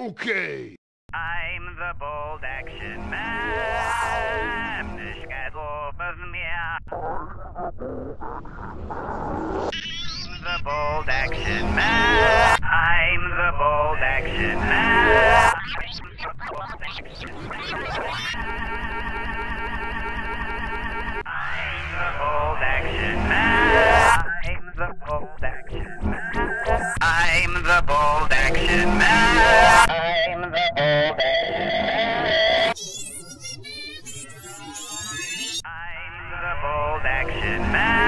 Okay. I'm the bold action man. I'm. The bold action man. I'm the bold action man. I'm the bold action man. I'm the bold action man. Bold action man.